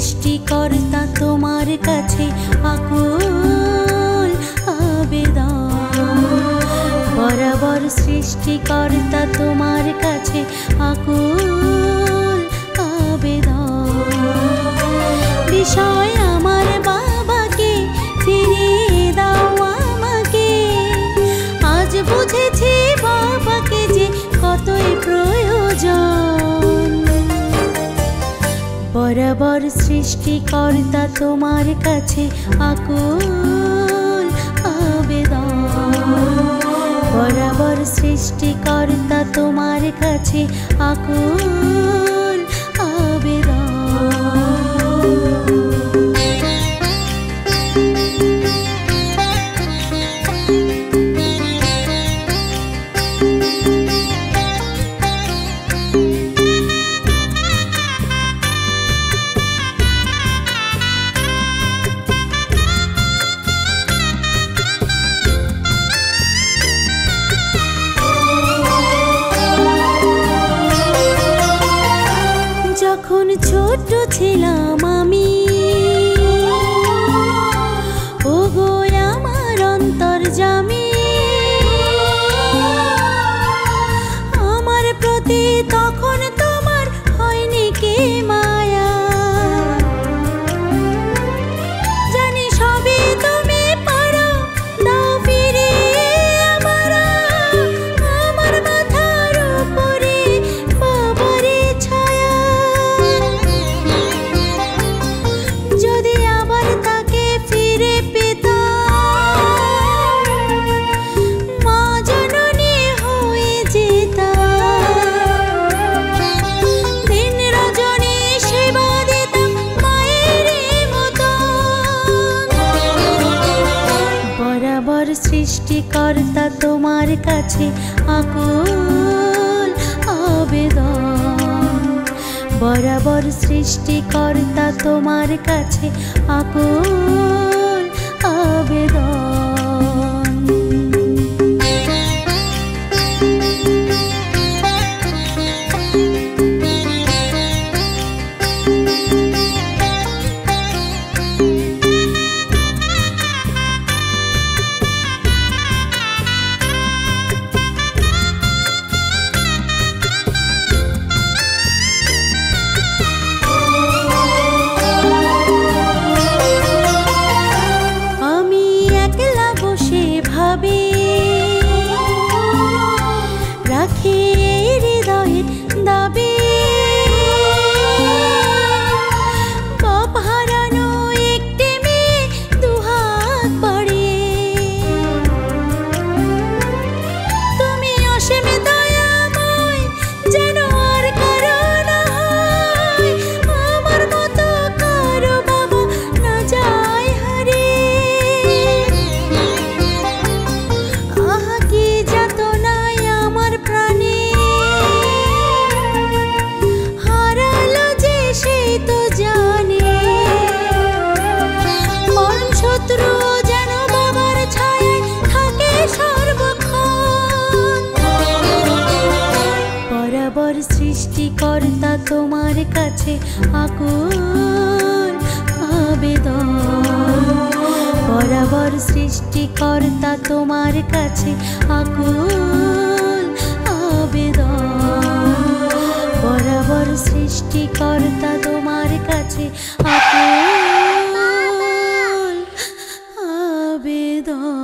সৃষ্টিকর্তা তোমার কাছে আকুল আবেদন। বরাবর সৃষ্টিকর্তা তোমার কাছে আকুল আবেদন। বিষয় আমার বাবাকে ফিরিয়ে দাও আমাকে। আজ বুঝেছি বাবাকে যে কতই প্রয়োজন। বরাবর সৃষ্টিকর্তা তোমার কাছে আকুল আবেদন। বরাবর সৃষ্টিকর্তা তোমার কাছে আকুল ছিলাম কাছে আকুল আবেদন। বরাবর সৃষ্টিকর্তা তোমার কাছে আকুল বরাবর সৃষ্টিকর্তা তোমার কাছে আকুল আবেদন। বরাবর সৃষ্টিকর্তা তোমার কাছে আকুল আবেদন।